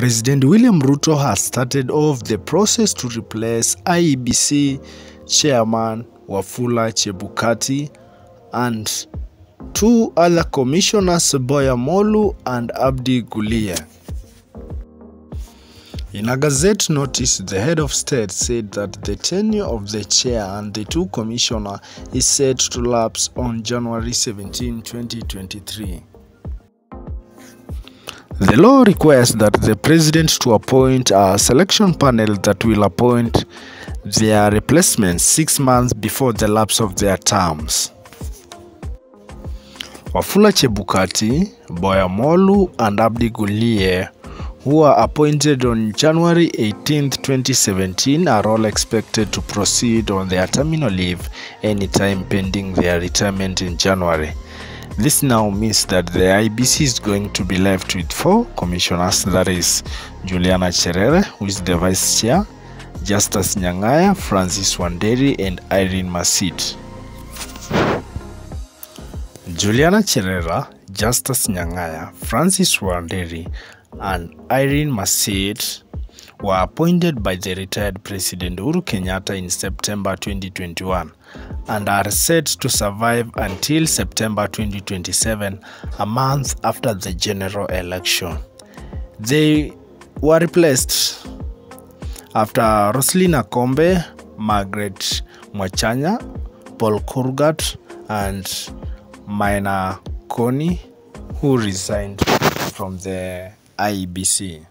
President William Ruto has started off the process to replace IEBC chairman Wafula Chebukati and two other commissioners Boya Molu and Abdi Guliye. In a Gazette notice, the head of state said that the tenure of the chair and the two commissioners is set to lapse on January 17, 2023. The law requires that the president to appoint a selection panel that will appoint their replacements six months before the lapse of their terms. Wafula Chebukati, Boya Molu, and Abdi Guliye, who were appointed on January 18, 2017, are all expected to proceed on their terminal leave anytime pending their retirement in January. This now means that the IBC is going to be left with four commissioners that is, Juliana Cherere, who is the vice chair, Justus Nyang'aya, Francis Wanderi, and Irene Masit. Juliana Cherera, Justus Nyang'aya, Francis Wanderi, and Irene Masit were appointed by the retired President Uhuru Kenyatta in September 2021 and are set to survive until September 2027, a month after the general election. They were replaced after Roslina Kombe, Margaret Mwachanya, Paul Kurgat, and Maina Koni, who resigned from the IEBC.